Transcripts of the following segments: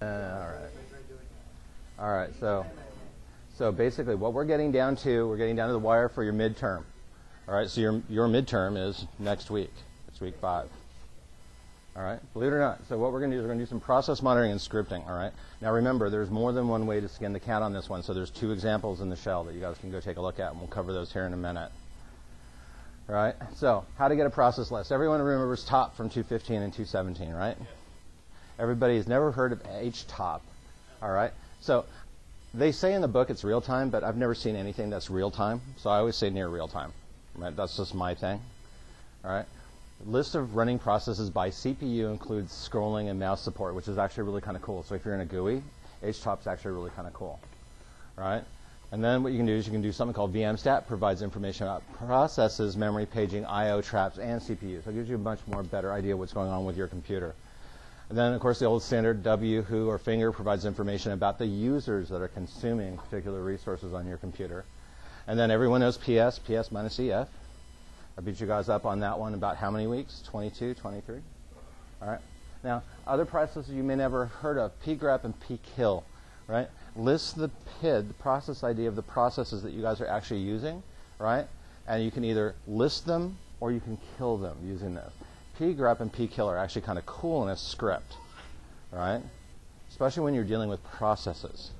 Uh, all right. All right. So, so basically, what we're getting down to, we're getting down to the wire for your midterm. All right. So your your midterm is next week. It's week five. All right. Believe it or not. So what we're going to do is we're going to do some process monitoring and scripting. All right. Now remember, there's more than one way to skin the cat on this one. So there's two examples in the shell that you guys can go take a look at, and we'll cover those here in a minute. All right. So how to get a process list? Everyone remembers top from 215 and 217, right? Everybody has never heard of HTOP. All right. So they say in the book it's real time, but I've never seen anything that's real time. So I always say near real time. Right? That's just my thing. All right. List of running processes by CPU includes scrolling and mouse support, which is actually really kind of cool. So if you're in a GUI, HTOP is actually really kind of cool. All right. And then what you can do is you can do something called VMstat, provides information about processes, memory paging, I/O traps, and CPU. So it gives you a much more better idea what's going on with your computer. And then, of course, the old standard W, who, or finger provides information about the users that are consuming particular resources on your computer. And then everyone knows PS, PS minus EF. I beat you guys up on that one about how many weeks? 22, 23? All right. Now, other processes you may never have heard of, pgrep and pkill, right? List the PID, the process ID of the processes that you guys are actually using, right? And you can either list them or you can kill them using this pgrep and pkill are actually kind of cool in a script, right? Especially when you're dealing with processes,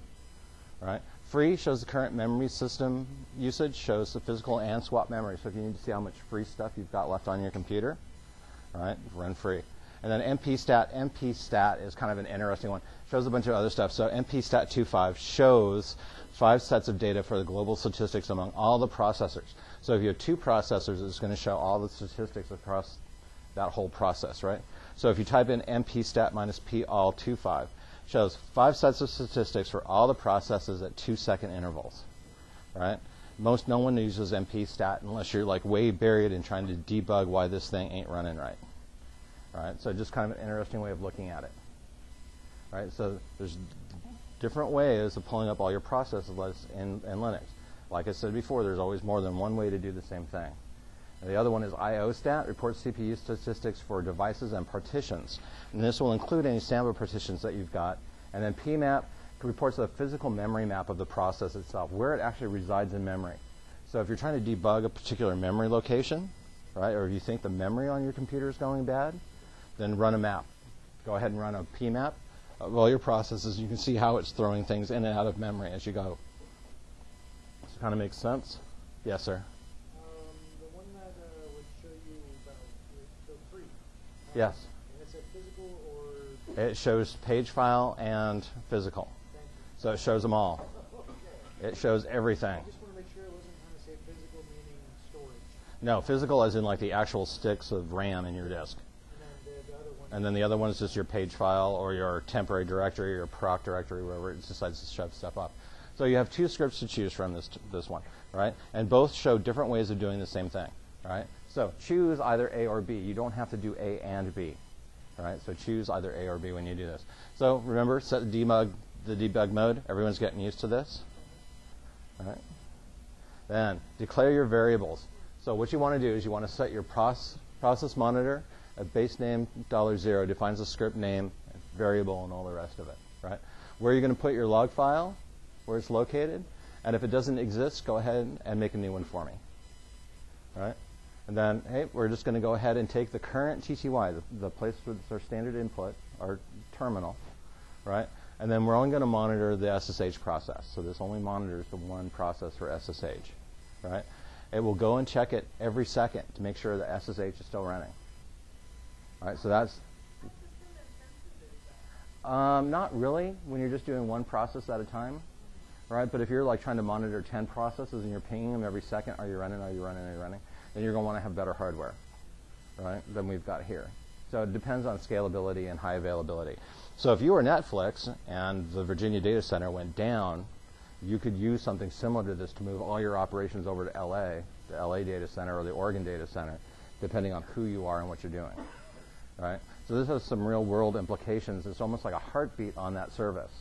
right? Free shows the current memory system usage, shows the physical and swap memory. So if you need to see how much free stuff you've got left on your computer, right, run free. And then mpstat, mpstat is kind of an interesting one. Shows a bunch of other stuff. So mpstat 2.5 shows five sets of data for the global statistics among all the processors. So if you have two processors, it's going to show all the statistics across that whole process, right? So if you type in mpstat minus pall25, shows five sets of statistics for all the processes at two second intervals, right? Most no one uses mpstat unless you're like way buried in trying to debug why this thing ain't running right. Right? So just kind of an interesting way of looking at it. Right? So there's different ways of pulling up all your processes in, in Linux. Like I said before, there's always more than one way to do the same thing. The other one is IOStat, reports CPU statistics for devices and partitions. And this will include any sample partitions that you've got. And then PMAP reports the physical memory map of the process itself, where it actually resides in memory. So if you're trying to debug a particular memory location, right, or if you think the memory on your computer is going bad, then run a map. Go ahead and run a PMAP of uh, all your processes. You can see how it's throwing things in and out of memory as you go. Does kind of make sense? Yes, sir. Yes. It said physical or? It shows page file and physical. So it shows them all. It shows everything. I just want to make sure it wasn't trying to say physical. No, physical as in like the actual sticks of RAM in your disk. And then the, the other one. And then the other one is just your page file or your temporary directory or proc directory, wherever it decides to shove stuff up. So you have two scripts to choose from this, this one, right? And both show different ways of doing the same thing, right? So choose either A or B. You don't have to do A and B. Right? So choose either A or B when you do this. So remember, set the debug, the debug mode. Everyone's getting used to this. All right. Then declare your variables. So what you want to do is you want to set your process, process monitor a base name dollar zero defines the script name, variable, and all the rest of it. Right? Where you're going to put your log file, where it's located, and if it doesn't exist, go ahead and make a new one for me. All right? And then, hey, we're just going to go ahead and take the current TTY, the, the place with our standard input, our terminal, right? And then we're only going to monitor the SSH process. So this only monitors the one process for SSH, right? It will go and check it every second to make sure the SSH is still running. All right, so that's um, not really when you're just doing one process at a time, right? But if you're like trying to monitor 10 processes and you're pinging them every second, are you running, are you running, are you running? Then you're going to want to have better hardware, right, than we've got here. So it depends on scalability and high availability. So if you were Netflix and the Virginia data center went down, you could use something similar to this to move all your operations over to LA, the LA data center or the Oregon data center, depending on who you are and what you're doing. Right? So this has some real world implications. It's almost like a heartbeat on that service.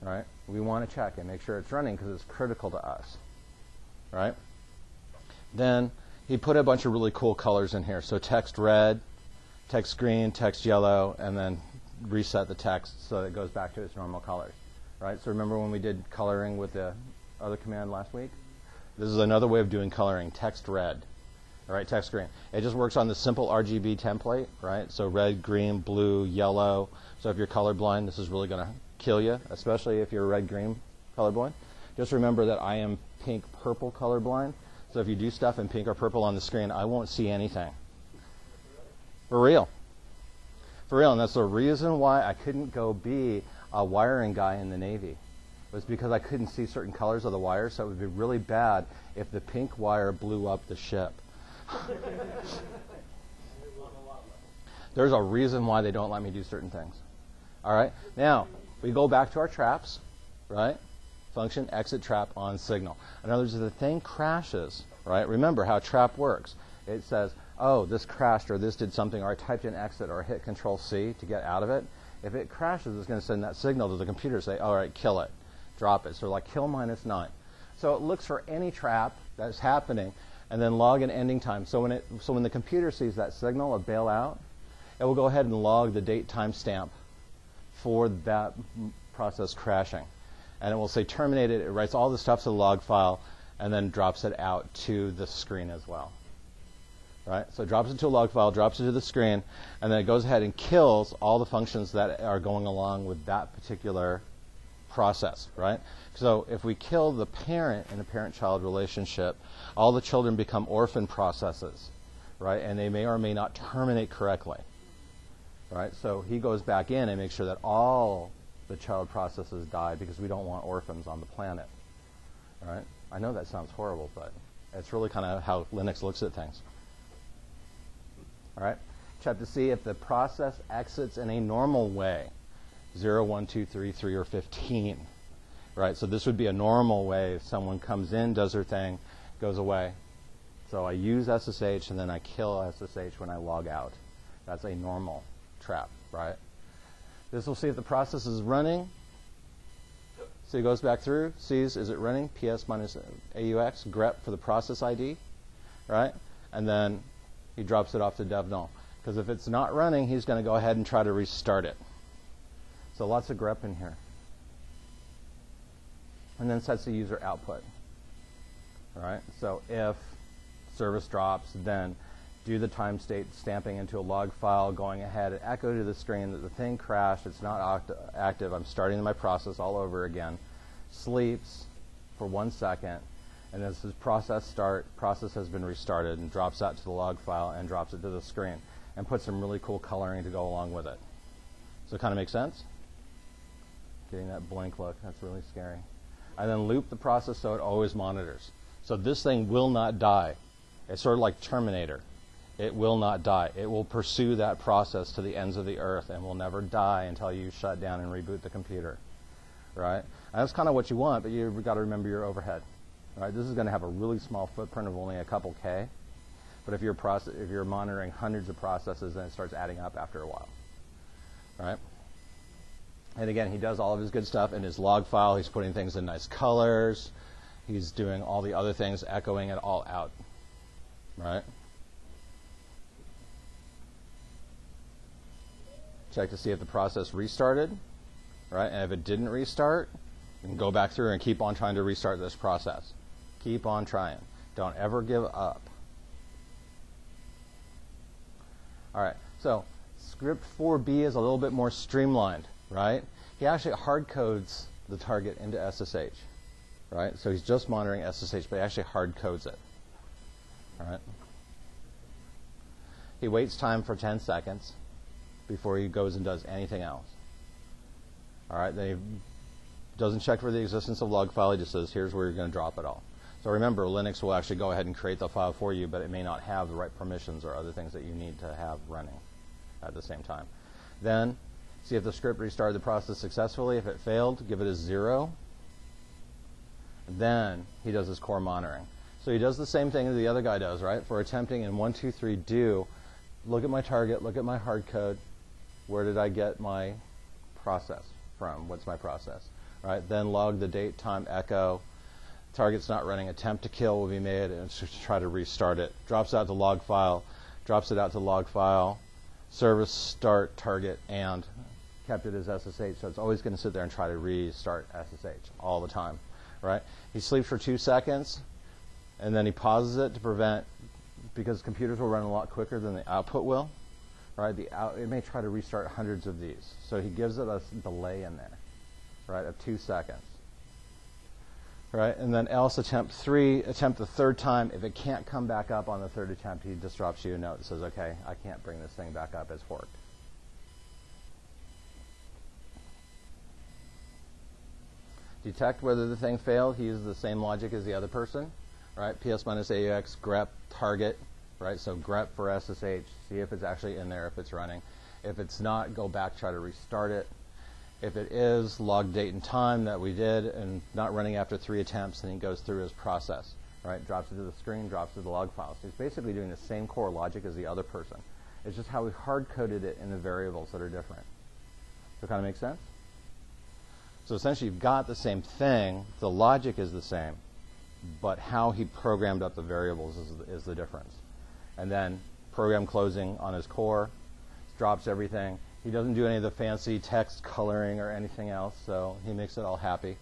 Right? We want to check and make sure it's running because it's critical to us. Right? Then he put a bunch of really cool colors in here. So text red, text green, text yellow, and then reset the text so that it goes back to its normal colors. Right? So remember when we did coloring with the other command last week? This is another way of doing coloring, text red. All right, text green. It just works on the simple RGB template, right? So red, green, blue, yellow. So if you're colorblind, this is really going to kill you, especially if you're red-green colorblind. Just remember that I am pink-purple colorblind. So if you do stuff in pink or purple on the screen, I won't see anything. For real. For real. And that's the reason why I couldn't go be a wiring guy in the Navy. It was because I couldn't see certain colors of the wire, so it would be really bad if the pink wire blew up the ship. There's a reason why they don't let me do certain things. All right? Now, we go back to our traps, right? Function exit trap on signal. In other words, if the thing crashes, right? Remember how trap works. It says, oh, this crashed or this did something, or I typed in exit or hit control C to get out of it. If it crashes, it's going to send that signal to the computer say, all right, kill it, drop it. So like kill minus nine. So it looks for any trap that's happening and then log an ending time. So when, it, so when the computer sees that signal of bailout, it will go ahead and log the date timestamp for that process crashing. And it will say terminated. It writes all the stuff to the log file and then drops it out to the screen as well. Right? So it drops it to a log file, drops it to the screen, and then it goes ahead and kills all the functions that are going along with that particular process, right? So if we kill the parent in a parent-child relationship, all the children become orphan processes, right? And they may or may not terminate correctly, right? So he goes back in and makes sure that all the child processes die because we don't want orphans on the planet, right? I know that sounds horrible, but it's really kind of how Linux looks at things. All right? To see if the process exits in a normal way 0, 1, 2, 3, 3, or 15. Right? So this would be a normal way if someone comes in, does their thing, goes away. So I use SSH and then I kill SSH when I log out. That's a normal trap, right? This will see if the process is running. So he goes back through, sees is it running, PS minus AUX, grep for the process ID, right? And then he drops it off to dev null. Because if it's not running, he's going to go ahead and try to restart it. So lots of grep in here. And then sets the user output. All right. So if service drops, then do the time state stamping into a log file, going ahead and echo to the screen that the thing crashed, it's not active, I'm starting my process all over again, sleeps for one second, and as his process start, process has been restarted and drops out to the log file and drops it to the screen and puts some really cool coloring to go along with it. So it kind of makes sense? Getting that blank look, that's really scary. And then loop the process so it always monitors. So this thing will not die. It's sort of like Terminator. It will not die. It will pursue that process to the ends of the earth and will never die until you shut down and reboot the computer. Right? And that's kind of what you want, but you've got to remember your overhead. Right? This is going to have a really small footprint of only a couple K. But if you're, process- if you're monitoring hundreds of processes, then it starts adding up after a while. Right? And again, he does all of his good stuff in his log file. He's putting things in nice colors. He's doing all the other things, echoing it all out. Right? Check to see if the process restarted. Right? And if it didn't restart, you can go back through and keep on trying to restart this process. Keep on trying. Don't ever give up. All right. So script 4B is a little bit more streamlined right? He actually hard codes the target into SSH, right? So he's just monitoring SSH, but he actually hard codes it, all right? He waits time for 10 seconds before he goes and does anything else. All right, then he doesn't check for the existence of log file. He just says, here's where you're going to drop it all. So remember, Linux will actually go ahead and create the file for you, but it may not have the right permissions or other things that you need to have running at the same time. Then See if the script restarted the process successfully. If it failed, give it a zero. Then he does his core monitoring. So he does the same thing that the other guy does, right? For attempting in one, two, three, do, look at my target, look at my hard code. Where did I get my process from? What's my process? Right? Then log the date, time, echo. Target's not running. Attempt to kill will be made and try to restart it. Drops out the log file, drops it out to log file, service start target and kept it as SSH, so it's always going to sit there and try to restart SSH all the time, right? He sleeps for two seconds, and then he pauses it to prevent, because computers will run a lot quicker than the output will, right? The out, it may try to restart hundreds of these, so he gives it a delay in there, right, of two seconds. Right, and then else attempt three, attempt the third time. If it can't come back up on the third attempt, he drops you a note that says, okay, I can't bring this thing back up, it's forked. detect whether the thing failed, he uses the same logic as the other person, right? PS minus AUX, grep, target, right? So grep for SSH, see if it's actually in there, if it's running. If it's not, go back, try to restart it. If it is, log date and time that we did and not running after three attempts, then he goes through his process, right? Drops it to the screen, drops it to the log files. He's basically doing the same core logic as the other person. It's just how we hard-coded it in the variables that are different. Does it kind of make sense? So essentially, you've got the same thing. The logic is the same, but how he programmed up the variables is, is the difference. And then program closing on his core drops everything. He doesn't do any of the fancy text coloring or anything else, so he makes it all happy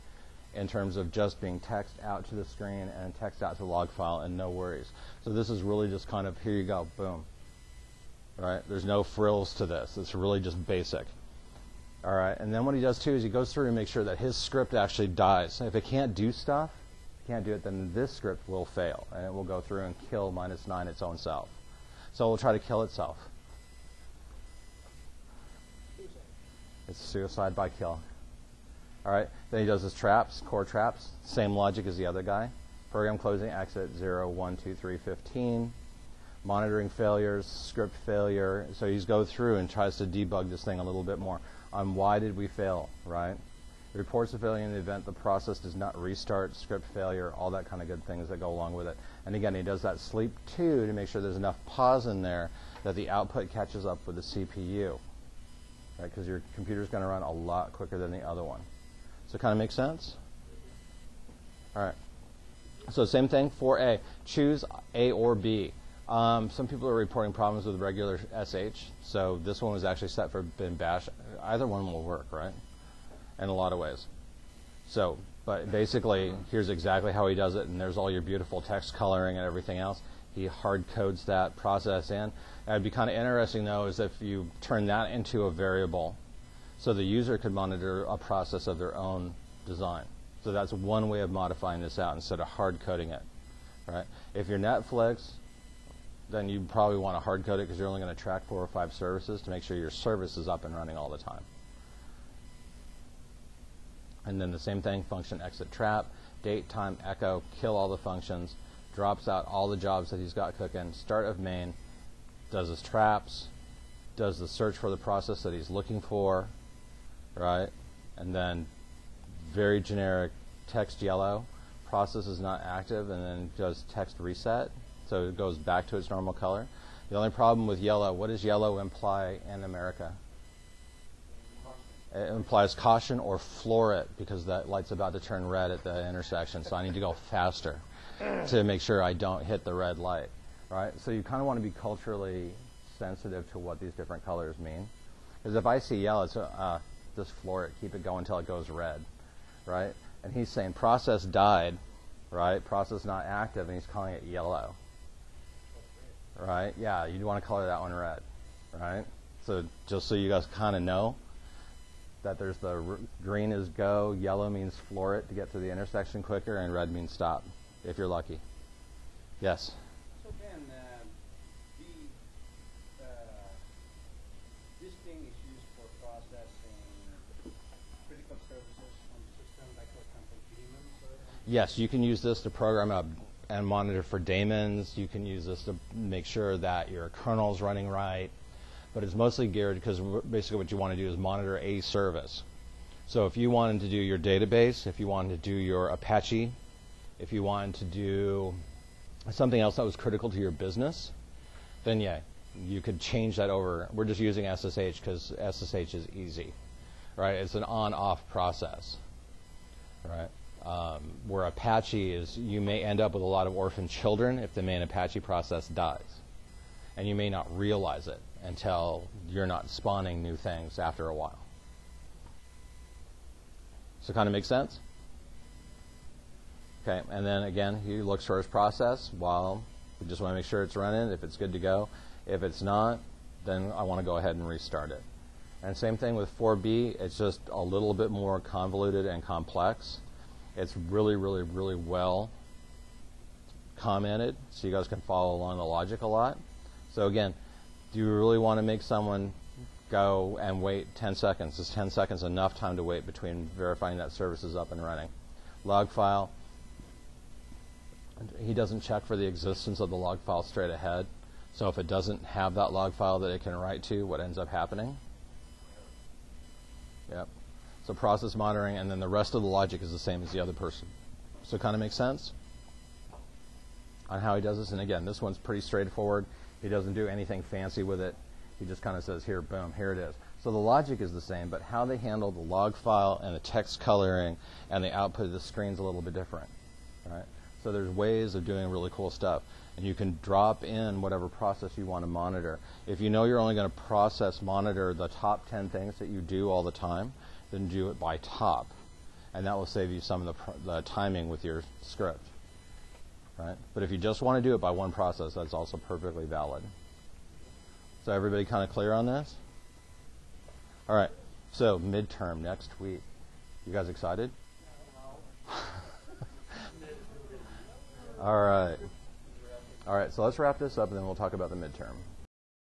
in terms of just being text out to the screen and text out to the log file and no worries. So this is really just kind of here you go, boom. Right? There's no frills to this. It's really just basic. All right, and then what he does too is he goes through and makes sure that his script actually dies. If it can't do stuff, can't do it, then this script will fail, and it will go through and kill minus nine its own self. So it will try to kill itself. It's suicide by kill. All right, then he does his traps, core traps, same logic as the other guy. Program closing, exit 0, 1, 2, 3, 15 monitoring failures, script failure. So he's go through and tries to debug this thing a little bit more on why did we fail, right? Reports a failure in the event the process does not restart, script failure, all that kind of good things that go along with it. And again, he does that sleep too to make sure there's enough pause in there that the output catches up with the CPU, right? Because your computer's going to run a lot quicker than the other one. So it kind of makes sense? All right. So same thing, 4A. Choose A or B. Um, some people are reporting problems with regular SH, so this one was actually set for bin bash. Either one will work, right? In a lot of ways. So, but basically, here's exactly how he does it, and there's all your beautiful text coloring and everything else. He hard codes that process in. It'd be kind of interesting, though, is if you turn that into a variable, so the user could monitor a process of their own design. So that's one way of modifying this out instead of hard coding it, right? If you're Netflix, then you probably want to hard code it because you're only going to track four or five services to make sure your service is up and running all the time. And then the same thing, function exit trap, date, time, echo, kill all the functions, drops out all the jobs that he's got cooking, start of main, does his traps, does the search for the process that he's looking for, right? And then very generic text yellow, process is not active, and then does text reset, so it goes back to its normal color. The only problem with yellow, what does yellow imply in America? It implies caution or floor it because that light's about to turn red at the intersection, so I need to go faster to make sure I don't hit the red light, right? So you kind of want to be culturally sensitive to what these different colors mean. Because if I see yellow, it's uh, just floor it, keep it going until it goes red, right? And he's saying process died, right? Process not active, and he's calling it yellow right? Yeah, you want to color that one red, right? So just so you guys kind of know that there's the r- green is go, yellow means floor it to get to the intersection quicker, and red means stop, if you're lucky. Yes? So Ben, uh, the, uh, this thing is used for processing critical services on the system, like for example, daemons or Yes, you can use this to program a and monitor for daemons. You can use this to make sure that your kernel is running right. But it's mostly geared because basically what you want to do is monitor a service. So if you wanted to do your database, if you wanted to do your Apache, if you wanted to do something else that was critical to your business, then yeah, you could change that over. We're just using SSH because SSH is easy, right? It's an on-off process, right? Um, where Apache is, you may end up with a lot of orphan children if the main Apache process dies. And you may not realize it until you're not spawning new things after a while. So kind of makes sense? Okay, and then again, he looks for his process while we just want to make sure it's running, if it's good to go. If it's not, then I want to go ahead and restart it. And same thing with 4B, it's just a little bit more convoluted and complex. It's really, really, really well commented, so you guys can follow along the logic a lot. So again, do you really want to make someone go and wait 10 seconds? Is 10 seconds enough time to wait between verifying that service is up and running? Log file, he doesn't check for the existence of the log file straight ahead. So if it doesn't have that log file that it can write to, what ends up happening? Yep. So process monitoring, and then the rest of the logic is the same as the other person. So it kind of makes sense on how he does this. And again, this one's pretty straightforward. He doesn't do anything fancy with it. He just kind of says, here, boom, here it is. So the logic is the same, but how they handle the log file and the text coloring and the output of the screen is a little bit different. Right? So there's ways of doing really cool stuff. And you can drop in whatever process you want to monitor. If you know you're only going to process monitor the top 10 things that you do all the time, then do it by top. And that will save you some of the, the timing with your script. Right? But if you just want to do it by one process, that's also perfectly valid. So everybody kind of clear on this? All right. So midterm next week. You guys excited? All right. All right, so let's wrap this up and then we'll talk about the midterm.